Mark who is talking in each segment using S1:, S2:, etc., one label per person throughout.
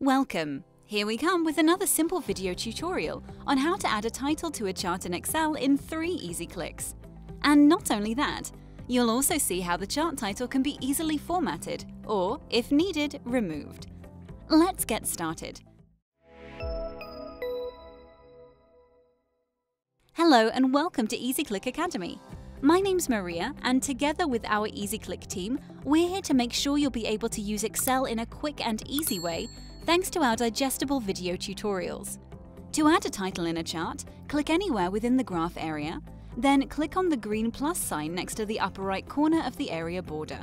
S1: Welcome! Here we come with another simple video tutorial on how to add a title to a chart in Excel in three easy clicks. And not only that, you'll also see how the chart title can be easily formatted or, if needed, removed. Let's get started. Hello and welcome to EasyClick Academy. My name's Maria, and together with our EasyClick team, we're here to make sure you'll be able to use Excel in a quick and easy way thanks to our digestible video tutorials. To add a title in a chart, click anywhere within the graph area, then click on the green plus sign next to the upper right corner of the area border.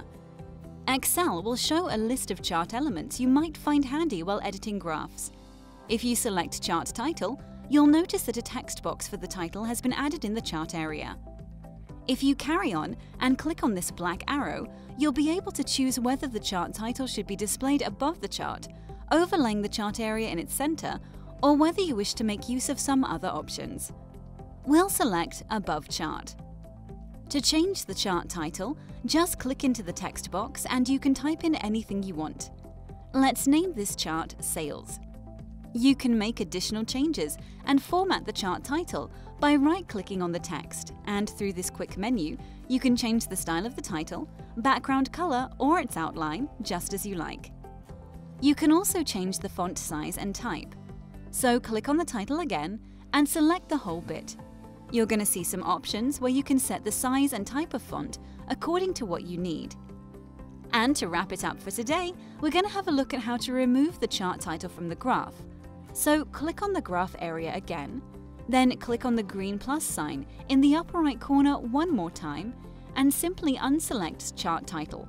S1: Excel will show a list of chart elements you might find handy while editing graphs. If you select Chart Title, you'll notice that a text box for the title has been added in the chart area. If you carry on and click on this black arrow, you'll be able to choose whether the chart title should be displayed above the chart, overlaying the chart area in its center, or whether you wish to make use of some other options. We'll select Above Chart. To change the chart title, just click into the text box and you can type in anything you want. Let's name this chart Sales. You can make additional changes and format the chart title by right-clicking on the text, and through this quick menu, you can change the style of the title, background color, or its outline, just as you like. You can also change the font size and type. So click on the title again and select the whole bit. You're going to see some options where you can set the size and type of font according to what you need. And to wrap it up for today, we're going to have a look at how to remove the chart title from the graph so click on the graph area again, then click on the green plus sign in the upper right corner one more time and simply unselect Chart Title.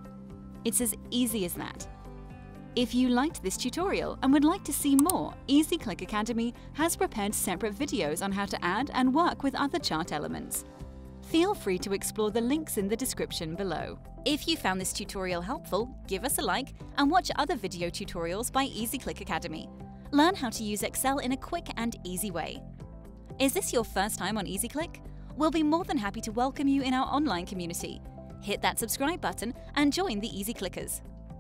S1: It's as easy as that. If you liked this tutorial and would like to see more, EasyClick Academy has prepared separate videos on how to add and work with other chart elements. Feel free to explore the links in the description below. If you found this tutorial helpful, give us a like and watch other video tutorials by EasyClick Academy. Learn how to use Excel in a quick and easy way. Is this your first time on EasyClick? We'll be more than happy to welcome you in our online community. Hit that subscribe button and join the Easy Clickers.